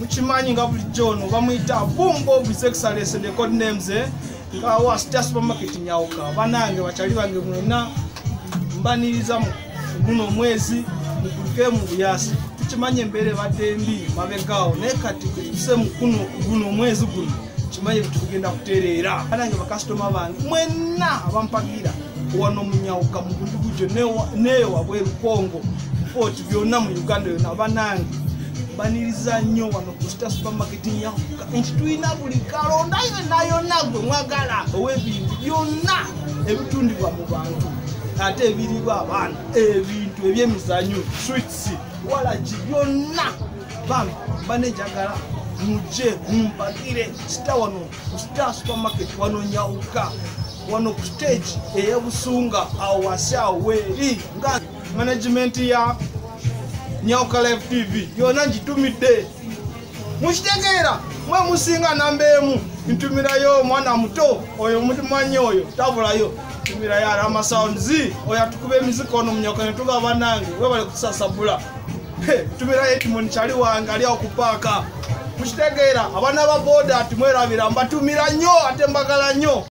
mukimanyi nga bulijjo ono bamuyita bumbo bisexualist the code names eh? nga wa star supermarket nyawuka. Banange bakyali bange mwena mbaniriza guno omwezi mukuluke mu buyasi tukimanyi embeera ebadde mbi mabegaawo naye kati tuse mu guno omwezi guno kimanyi tugenda kutereera. Banange bakasitoma bange mwena abampagira. Wano munyawuka mu bundugujo neyo wabweru kongo fort byonna mu uganda yona banange baniriza nnyo wano ku star supermarket nyawuka nti tulina buli kalonda yonna yonna gwe mwagala ow'ebintu byonna ebitundibwa mu bantu ate ebiribwa abaana ebintu ebyemizanyo swits walagi byonna. Banejagala muje mumpagire sita wano ku star supermarket wano nyawuka wano ku stage eyabusunga awo wasi awo weeri nga management ya nyawuka live tv yona ngitumidde mukitegeera mwe musinga namba emu. Ntumirayo omwana muto oyo mumanyi oyo tabulayo tumirayo arama sounds oyo atukuba emizika ono munyoka netuga banange webale kusasabula tumirayo etimoni kyali wange ali awo ku paaka mukitegeera abaana ba boda timwerabira mbatumira nnyo ate mbagala nnyo